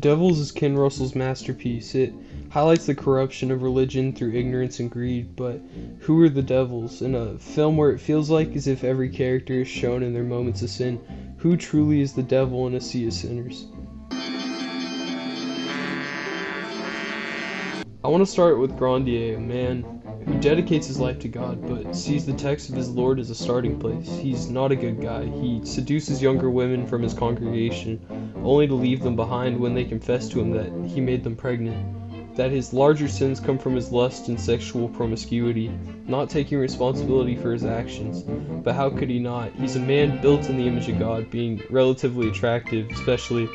Devils is Ken Russell's masterpiece. It highlights the corruption of religion through ignorance and greed, but who are the devils? In a film where it feels like as if every character is shown in their moments of sin, who truly is the devil in a sea of sinners? I want to start with Grandier, a man who dedicates his life to God but sees the text of his Lord as a starting place. He's not a good guy. He seduces younger women from his congregation only to leave them behind when they confess to him that he made them pregnant. That his larger sins come from his lust and sexual promiscuity, not taking responsibility for his actions. But how could he not? He's a man built in the image of God, being relatively attractive, especially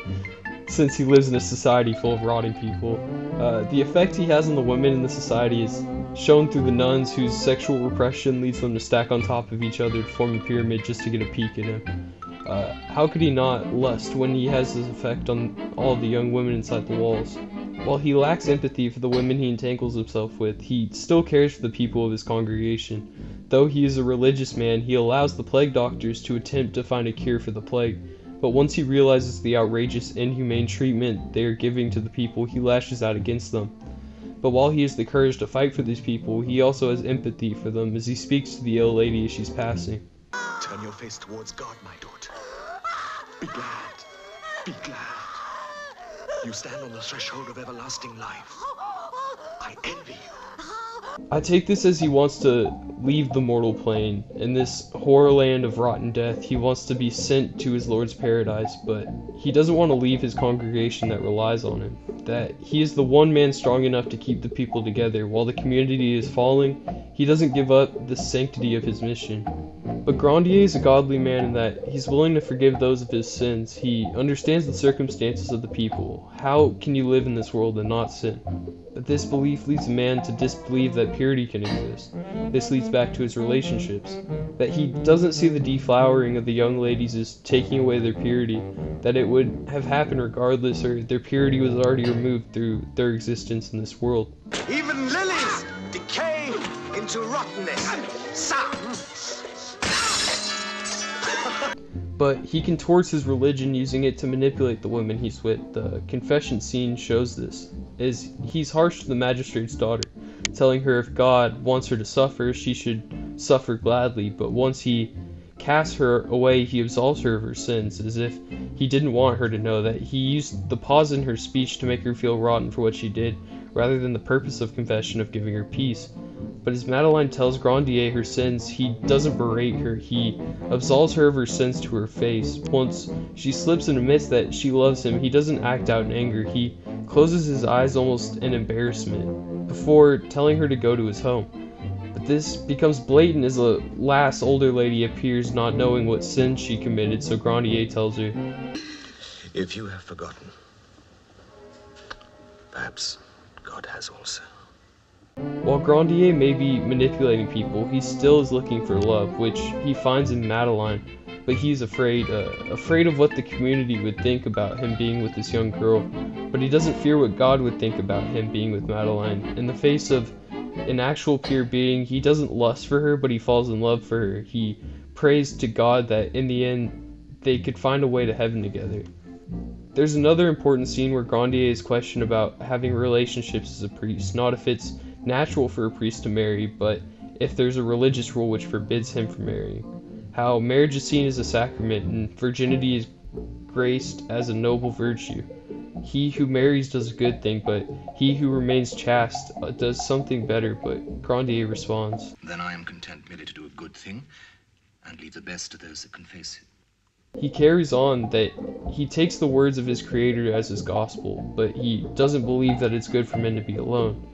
since he lives in a society full of rotting people. Uh, the effect he has on the women in the society is shown through the nuns whose sexual repression leads them to stack on top of each other to form a pyramid just to get a peek at him. Uh, how could he not lust when he has this effect on all the young women inside the walls? While he lacks empathy for the women he entangles himself with, he still cares for the people of his congregation. Though he is a religious man, he allows the plague doctors to attempt to find a cure for the plague. But once he realizes the outrageous, inhumane treatment they are giving to the people, he lashes out against them. But while he has the courage to fight for these people, he also has empathy for them as he speaks to the ill lady as she's passing. Turn your face towards God, my daughter. Be glad. Be glad. You stand on the threshold of everlasting life. I envy you. I take this as he wants to leave the mortal plane. In this horror land of rotten death, he wants to be sent to his Lord's paradise, but he doesn't want to leave his congregation that relies on him. That he is the one man strong enough to keep the people together. While the community is falling, he doesn't give up the sanctity of his mission. But Grandier is a godly man in that he's willing to forgive those of his sins. He understands the circumstances of the people. How can you live in this world and not sin? But this belief leads a man to disbelieve that purity can exist. This leads back to his relationships. That he doesn't see the deflowering of the young ladies as taking away their purity. That it would have happened regardless, or their purity was already removed through their existence in this world. Even lilies decay into rottenness. Some but he contorts his religion using it to manipulate the women he's with. The confession scene shows this, as he's harsh to the magistrate's daughter, telling her if God wants her to suffer, she should suffer gladly, but once he casts her away, he absolves her of her sins, as if he didn't want her to know that he used the pause in her speech to make her feel rotten for what she did, rather than the purpose of confession of giving her peace. But as Madeline tells Grandier her sins, he doesn't berate her, he absolves her of her sins to her face. Once she slips and admits that she loves him, he doesn't act out in anger, he closes his eyes almost in embarrassment, before telling her to go to his home. But this becomes blatant as the last older lady appears not knowing what sin she committed, so Grandier tells her, If you have forgotten, perhaps God has also. While Grandier may be manipulating people, he still is looking for love, which he finds in Madeline, but he's afraid, uh, afraid of what the community would think about him being with this young girl. But he doesn't fear what God would think about him being with Madeline. In the face of an actual pure being, he doesn't lust for her, but he falls in love for her. He prays to God that in the end they could find a way to heaven together. There's another important scene where Grandier is questioned about having relationships as a priest, not if it's natural for a priest to marry, but if there's a religious rule which forbids him from marrying. How marriage is seen as a sacrament and virginity is graced as a noble virtue. He who marries does a good thing, but he who remains chaste uh, does something better. But Grandier responds, Then I am content merely to do a good thing and leave the best to those that can face it. He carries on that he takes the words of his creator as his gospel, but he doesn't believe that it's good for men to be alone.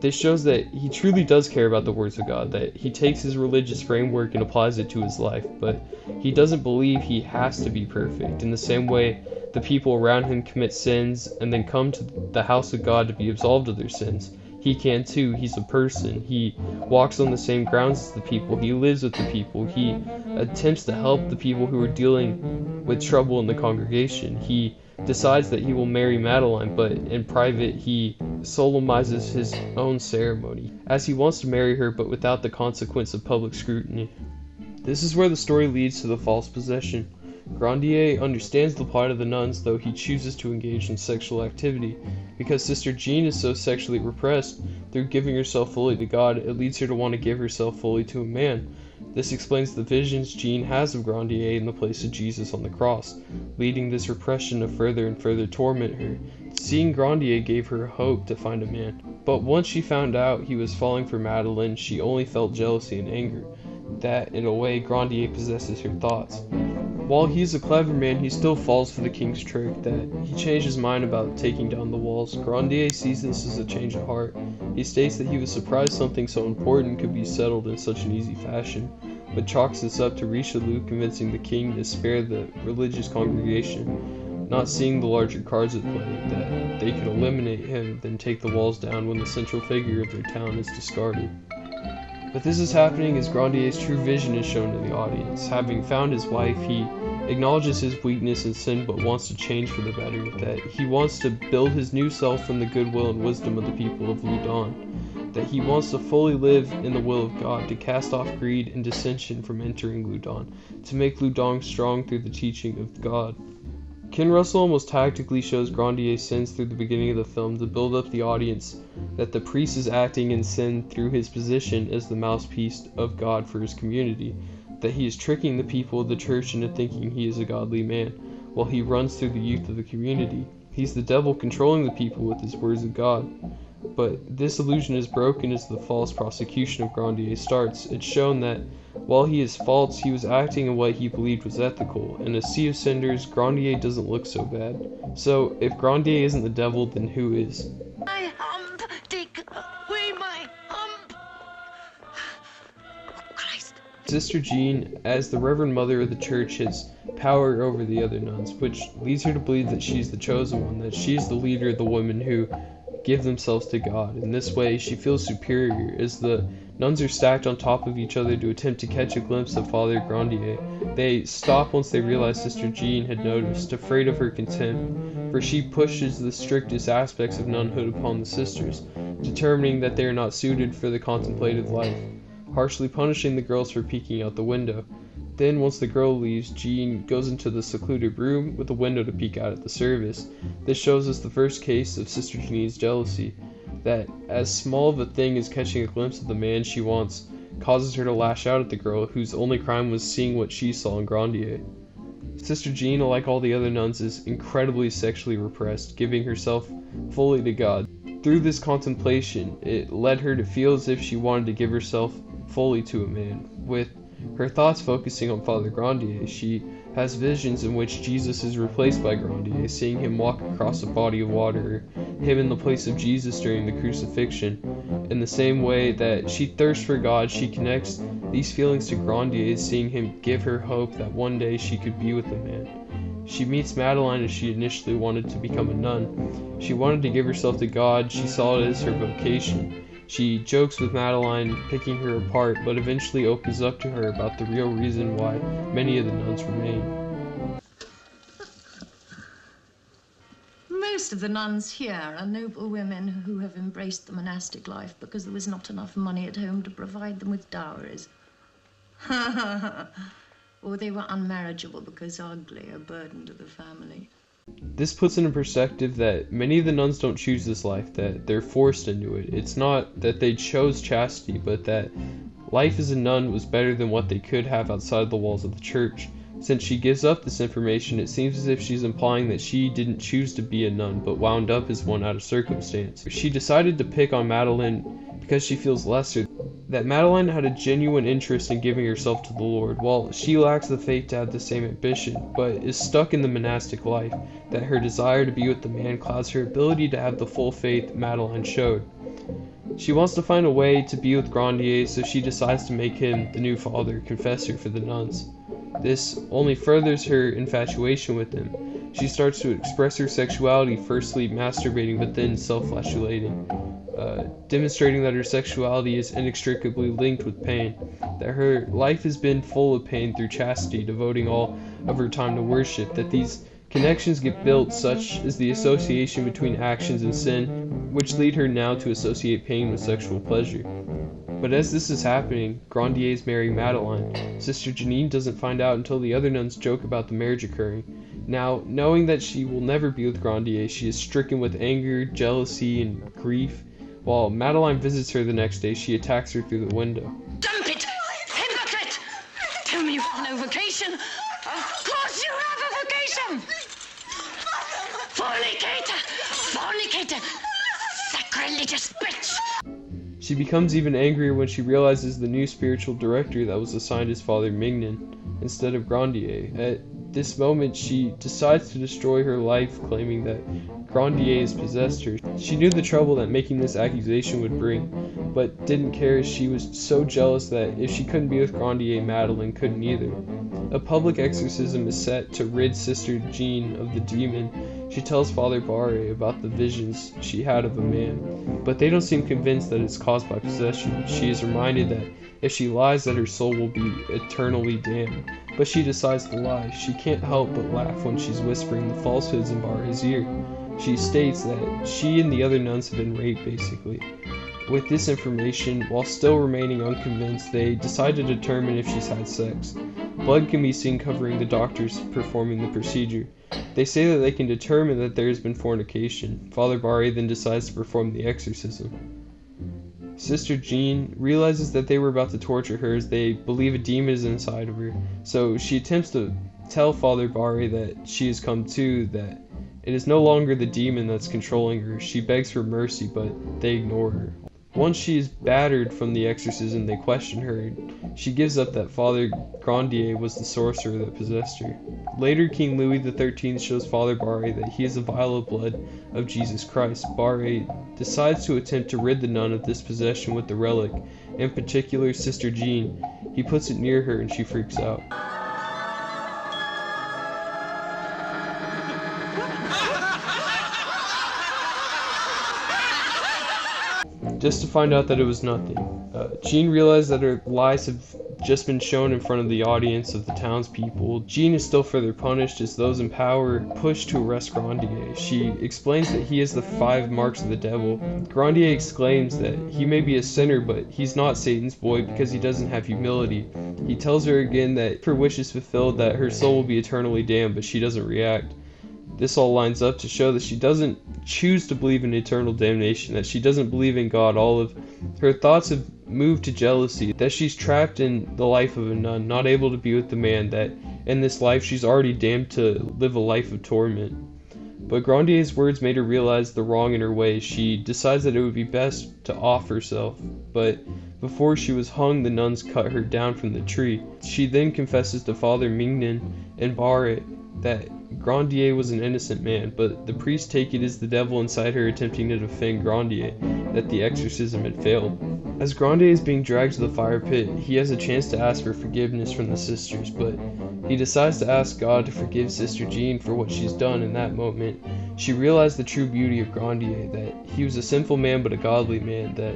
This shows that he truly does care about the words of God, that he takes his religious framework and applies it to his life, but he doesn't believe he has to be perfect. In the same way, the people around him commit sins and then come to the house of God to be absolved of their sins. He can too. He's a person. He walks on the same grounds as the people. He lives with the people. He attempts to help the people who are dealing with trouble in the congregation. He decides that he will marry Madeline, but in private he solemnizes his own ceremony, as he wants to marry her but without the consequence of public scrutiny. This is where the story leads to the false possession. Grandier understands the plight of the nuns, though he chooses to engage in sexual activity. Because Sister Jean is so sexually repressed, through giving herself fully to God, it leads her to want to give herself fully to a man. This explains the visions Jean has of Grandier in the place of Jesus on the cross, leading this repression to further and further torment her. Seeing Grandier gave her hope to find a man. But once she found out he was falling for Madeleine, she only felt jealousy and anger. That, in a way, Grandier possesses her thoughts. While he is a clever man, he still falls for the king's trick that he changed his mind about taking down the walls. Grandier sees this as a change of heart. He states that he was surprised something so important could be settled in such an easy fashion, but chalks this up to Richelieu convincing the king to spare the religious congregation, not seeing the larger cards at play, that they could eliminate him, then take the walls down when the central figure of their town is discarded. But this is happening as Grandier's true vision is shown to the audience. Having found his wife, he acknowledges his weakness and sin but wants to change for the better, that he wants to build his new self from the goodwill and wisdom of the people of Loudun, that he wants to fully live in the will of God, to cast off greed and dissension from entering Loudun, to make Loudun strong through the teaching of God. Ken Russell almost tactically shows Grandier's sins through the beginning of the film to build up the audience that the priest is acting in sin through his position as the mouthpiece of God for his community, that he is tricking the people of the church into thinking he is a godly man, while he runs through the youth of the community. He's the devil controlling the people with his words of God. But this illusion is broken as the false prosecution of Grandier starts. It's shown that while he is false, he was acting in what he believed was ethical. In a sea of cinders, Grandier doesn't look so bad. So, if Grandier isn't the devil, then who is? My hump! Take away my hump! Oh, Christ! Sister Jean, as the Reverend Mother of the Church, has power over the other nuns, which leads her to believe that she's the chosen one, that she's the leader of the women who give themselves to God. In this way, she feels superior, as the nuns are stacked on top of each other to attempt to catch a glimpse of Father Grandier. They stop once they realize Sister Jean had noticed, afraid of her contempt, for she pushes the strictest aspects of nunhood upon the sisters, determining that they are not suited for the contemplative life, harshly punishing the girls for peeking out the window. Then, once the girl leaves, Jean goes into the secluded room with a window to peek out at the service. This shows us the first case of Sister Jean's jealousy, that as small of a thing as catching a glimpse of the man she wants causes her to lash out at the girl whose only crime was seeing what she saw in Grandier. Sister Jean, like all the other nuns, is incredibly sexually repressed, giving herself fully to God. Through this contemplation, it led her to feel as if she wanted to give herself fully to a man, with her thoughts focusing on Father Grandier, she has visions in which Jesus is replaced by Grandier, seeing him walk across a body of water, him in the place of Jesus during the crucifixion. In the same way that she thirsts for God, she connects these feelings to Grandier, seeing him give her hope that one day she could be with the man. She meets Madeleine as she initially wanted to become a nun. She wanted to give herself to God, she saw it as her vocation. She jokes with Madeline, picking her apart, but eventually opens up to her about the real reason why many of the nuns remain. Most of the nuns here are noble women who have embraced the monastic life because there was not enough money at home to provide them with dowries. or they were unmarriageable because ugly, a burden to the family. This puts into perspective that many of the nuns don't choose this life, that they're forced into it. It's not that they chose chastity, but that life as a nun was better than what they could have outside the walls of the church. Since she gives up this information, it seems as if she's implying that she didn't choose to be a nun, but wound up as one out of circumstance. She decided to pick on Madeleine because she feels lesser. That Madeleine had a genuine interest in giving herself to the Lord, while she lacks the faith to have the same ambition, but is stuck in the monastic life, that her desire to be with the man clouds her ability to have the full faith Madeleine showed. She wants to find a way to be with Grandier, so she decides to make him the new father confessor for the nuns. This only furthers her infatuation with him. She starts to express her sexuality, firstly masturbating, but then self flagellating, uh, demonstrating that her sexuality is inextricably linked with pain, that her life has been full of pain through chastity, devoting all of her time to worship, that these connections get built, such as the association between actions and sin, which lead her now to associate pain with sexual pleasure. But as this is happening, Grandier is marrying Madeleine. Sister Janine doesn't find out until the other nuns joke about the marriage occurring. Now, knowing that she will never be with Grandier, she is stricken with anger, jealousy, and grief. While Madeline visits her the next day, she attacks her through the window. Dump it! Hypocrite! Tell me you have no vocation! Bitch! She becomes even angrier when she realizes the new spiritual director that was assigned is Father Mignon instead of Grandier. At this moment, she decides to destroy her life, claiming that Grandier has possessed her. She knew the trouble that making this accusation would bring, but didn't care as she was so jealous that if she couldn't be with Grandier, Madeleine couldn't either. A public exorcism is set to rid Sister Jean of the demon. She tells Father Barre about the visions she had of a man, but they don't seem convinced that it's caused by possession. She is reminded that if she lies that her soul will be eternally damned, but she decides to lie. She can't help but laugh when she's whispering the falsehoods in Barre's ear. She states that she and the other nuns have been raped, basically. With this information, while still remaining unconvinced, they decide to determine if she's had sex. Blood can be seen covering the doctors performing the procedure. They say that they can determine that there has been fornication. Father Barre then decides to perform the exorcism. Sister Jean realizes that they were about to torture her as they believe a demon is inside of her, so she attempts to tell Father Barre that she has come to, that it is no longer the demon that's controlling her. She begs for mercy, but they ignore her. Once she is battered from the exorcism, they question her. She gives up that Father Grandier was the sorcerer that possessed her. Later, King Louis XIII shows Father Barre that he is a vial of blood of Jesus Christ. Barre decides to attempt to rid the nun of this possession with the relic, in particular Sister Jean. He puts it near her and she freaks out. Just to find out that it was nothing. Uh, Jean realized that her lies have just been shown in front of the audience of the townspeople. Jean is still further punished as those in power push to arrest Grandier. She explains that he has the five marks of the devil. Grandier exclaims that he may be a sinner, but he's not Satan's boy because he doesn't have humility. He tells her again that if her wish is fulfilled, that her soul will be eternally damned, but she doesn't react this all lines up to show that she doesn't choose to believe in eternal damnation, that she doesn't believe in God. All of her thoughts have moved to jealousy, that she's trapped in the life of a nun, not able to be with the man, that in this life she's already damned to live a life of torment. But Grandier's words made her realize the wrong in her ways. She decides that it would be best to off herself, but before she was hung, the nuns cut her down from the tree. She then confesses to Father Mignon and Barre that Grandier was an innocent man, but the priests take it as the devil inside her attempting to defend Grandier, that the exorcism had failed. As Grandier is being dragged to the fire pit, he has a chance to ask for forgiveness from the sisters, but he decides to ask God to forgive Sister Jean for what she's done in that moment. She realized the true beauty of Grandier, that he was a sinful man but a godly man, that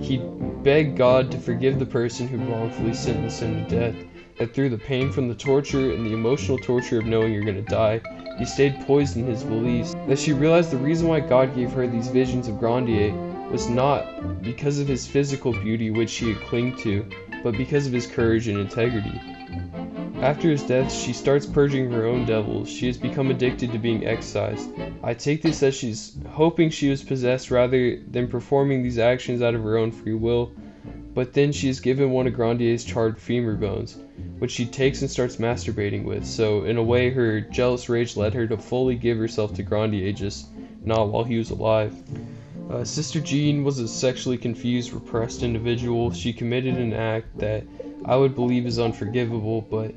he begged God to forgive the person who wrongfully sentenced him to death that through the pain from the torture and the emotional torture of knowing you're going to die, he stayed poised in his beliefs. That she realized the reason why God gave her these visions of Grandier was not because of his physical beauty, which she had clung to, but because of his courage and integrity. After his death, she starts purging her own devils. She has become addicted to being excised. I take this as she's hoping she was possessed rather than performing these actions out of her own free will. But then she is given one of Grandier's charred femur bones which she takes and starts masturbating with. So, in a way, her jealous rage led her to fully give herself to Grandier, just not while he was alive. Uh, Sister Jean was a sexually confused, repressed individual. She committed an act that I would believe is unforgivable, but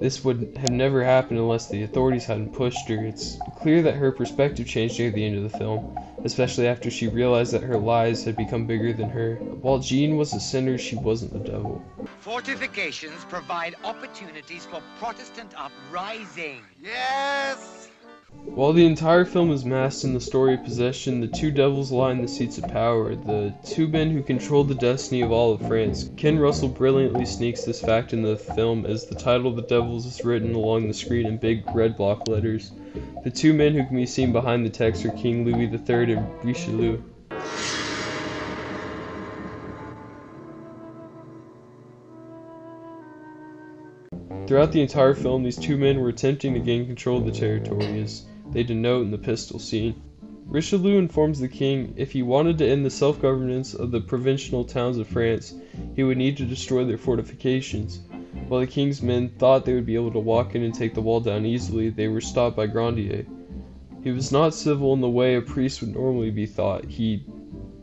this would have never happened unless the authorities hadn't pushed her. It's clear that her perspective changed near the end of the film especially after she realized that her lies had become bigger than her. While Jean was a sinner, she wasn't the devil. Fortifications provide opportunities for Protestant uprising. Yes! While the entire film is masked in the story of possession, the two devils lie in the seats of power, the two men who control the destiny of all of France. Ken Russell brilliantly sneaks this fact in the film as the title of the devils is written along the screen in big red block letters. The two men who can be seen behind the text are King Louis III and Richelieu. Throughout the entire film, these two men were attempting to gain control of the territory, as they denote in the pistol scene. Richelieu informs the king if he wanted to end the self governance of the provincial towns of France, he would need to destroy their fortifications. While the king's men thought they would be able to walk in and take the wall down easily, they were stopped by Grandier. He was not civil in the way a priest would normally be thought. He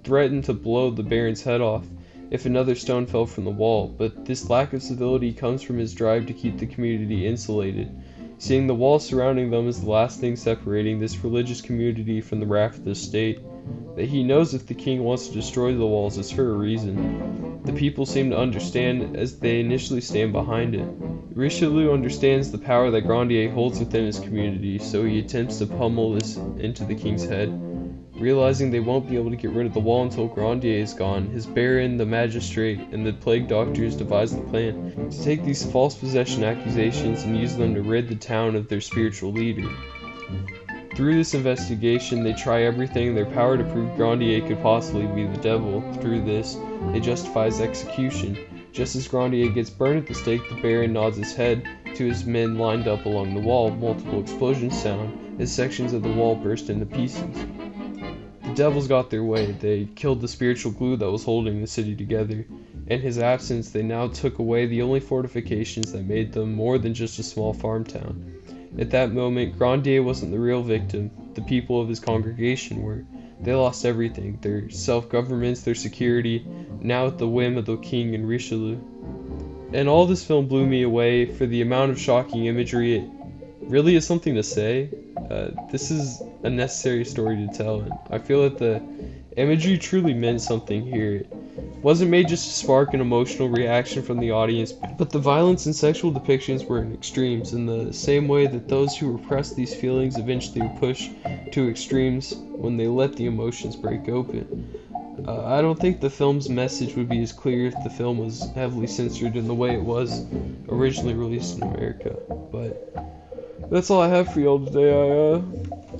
threatened to blow the baron's head off if another stone fell from the wall, but this lack of civility comes from his drive to keep the community insulated seeing the wall surrounding them as the last thing separating this religious community from the wrath of the state. That he knows if the king wants to destroy the walls is for a reason. The people seem to understand as they initially stand behind it. Richelieu understands the power that Grandier holds within his community, so he attempts to pummel this into the king's head. Realizing they won't be able to get rid of the wall until Grandier is gone, his baron, the magistrate, and the plague doctors devise the plan to take these false possession accusations and use them to rid the town of their spiritual leader. Through this investigation, they try everything in their power to prove Grandier could possibly be the devil. Through this, they justify his execution. Just as Grandier gets burned at the stake, the baron nods his head to his men lined up along the wall. Multiple explosions sound as sections of the wall burst into pieces The devils got their way. They killed the spiritual glue that was holding the city together. In his absence, they now took away the only fortifications that made them more than just a small farm town. At that moment, Grandier wasn't the real victim, the people of his congregation were. They lost everything their self governments, their security, now at the whim of the king and Richelieu. And all this film blew me away for the amount of shocking imagery it really is something to say. Uh, this is a necessary story to tell, and I feel that the imagery truly meant something here. Wasn't made just to spark an emotional reaction from the audience, but the violence and sexual depictions were in extremes, in the same way that those who repress these feelings eventually are pushed to extremes when they let the emotions break open. Uh, I don't think the film's message would be as clear if the film was heavily censored in the way it was originally released in America, but that's all I have for y'all today. I uh,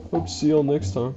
hope to see y'all next time.